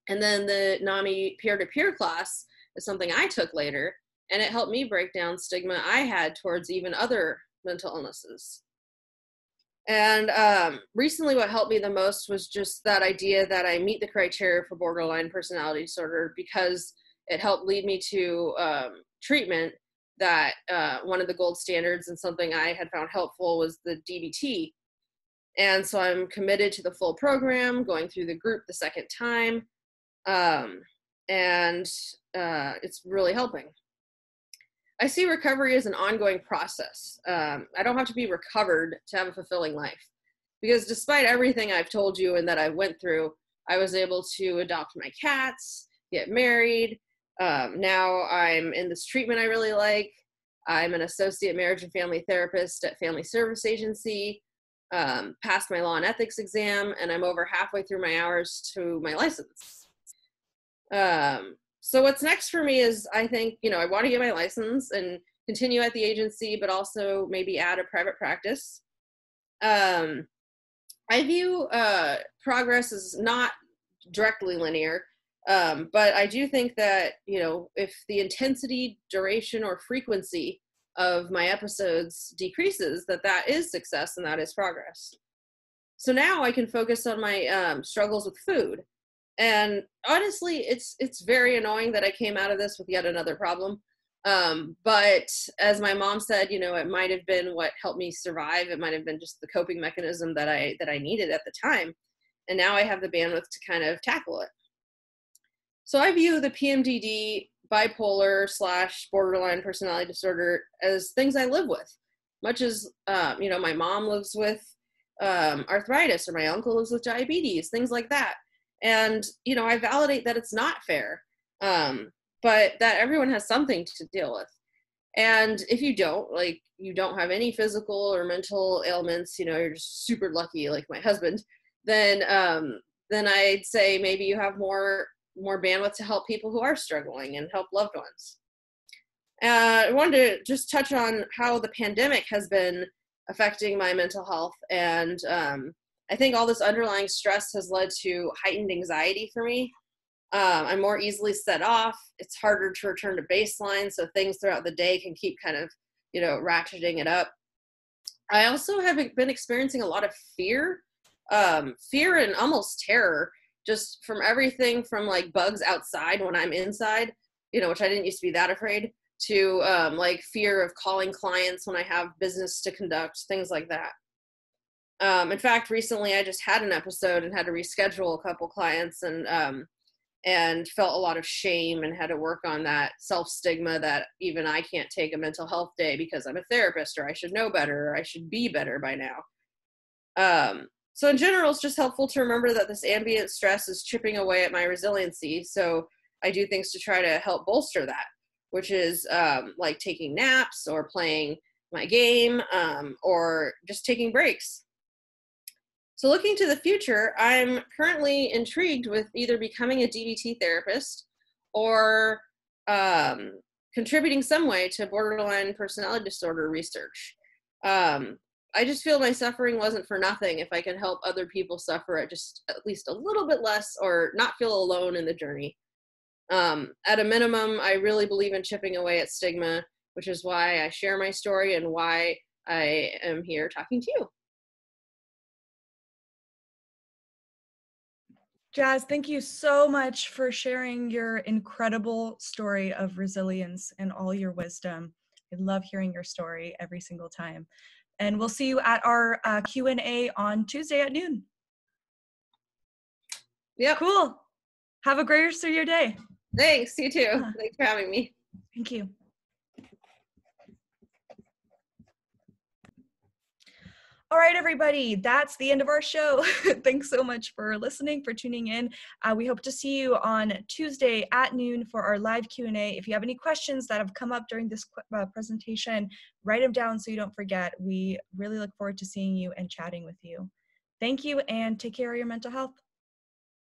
And then the NAMI peer to peer class is something I took later and it helped me break down stigma I had towards even other mental illnesses. And um, recently, what helped me the most was just that idea that I meet the criteria for borderline personality disorder because it helped lead me to um, treatment that uh, one of the gold standards and something I had found helpful was the DBT. And so I'm committed to the full program, going through the group the second time. Um, and uh, it's really helping. I see recovery as an ongoing process. Um, I don't have to be recovered to have a fulfilling life. Because despite everything I've told you and that I went through, I was able to adopt my cats, get married. Um, now I'm in this treatment I really like. I'm an associate marriage and family therapist at Family Service Agency. Um, passed my law and ethics exam, and I'm over halfway through my hours to my license. Um, so what's next for me is I think, you know, I want to get my license and continue at the agency, but also maybe add a private practice. Um, I view uh, progress as not directly linear, um, but I do think that, you know, if the intensity, duration, or frequency of my episodes decreases, that that is success and that is progress. So now I can focus on my um, struggles with food and honestly it's it's very annoying that i came out of this with yet another problem. Um, but as my mom said you know it might have been what helped me survive. It might have been just the coping mechanism that i that i needed at the time. And now i have the bandwidth to kind of tackle it. So i view the pmdd bipolar slash borderline personality disorder as things i live with much as um, you know my mom lives with um, arthritis or my uncle lives with diabetes things like that and you know i validate that it's not fair um, but that everyone has something to deal with and if you don't like you don't have any physical or mental ailments you know you're just super lucky like my husband then um, then I'd say maybe you have more more bandwidth to help people who are struggling and help loved ones. Uh, I wanted to just touch on how the pandemic has been affecting my mental health, and um, I think all this underlying stress has led to heightened anxiety for me. Um, I'm more easily set off. It's harder to return to baseline, so things throughout the day can keep kind of, you know, ratcheting it up. I also have been experiencing a lot of fear, um, fear and almost terror, just from everything from like bugs outside when I'm inside, you know, which I didn't used to be that afraid, to um, like fear of calling clients when I have business to conduct, things like that. Um, in fact, recently I just had an episode and had to reschedule a couple clients and um, and felt a lot of shame and had to work on that self stigma that even I can't take a mental health day because I'm a therapist or I should know better or I should be better by now. Um, so in general, it's just helpful to remember that this ambient stress is chipping away at my resiliency. So I do things to try to help bolster that, which is um, like taking naps or playing my game um, or just taking breaks. So, looking to the future, I'm currently intrigued with either becoming a DBT therapist or um, contributing some way to borderline personality disorder research. Um, I just feel my suffering wasn't for nothing if I can help other people suffer at just at least a little bit less or not feel alone in the journey. Um, at a minimum, I really believe in chipping away at stigma, which is why I share my story and why I am here talking to you. Jazz, thank you so much for sharing your incredible story of resilience and all your wisdom. I love hearing your story every single time. And we'll see you at our uh, Q&A on Tuesday at noon. Yeah. Cool. Have a great rest of your day. Thanks. You too. Uh, Thanks for having me. Thank you. All right, everybody, that's the end of our show. [LAUGHS] Thanks so much for listening, for tuning in. Uh, we hope to see you on Tuesday at noon for our live Q&A. If you have any questions that have come up during this uh, presentation, write them down so you don't forget. We really look forward to seeing you and chatting with you. Thank you and take care of your mental health.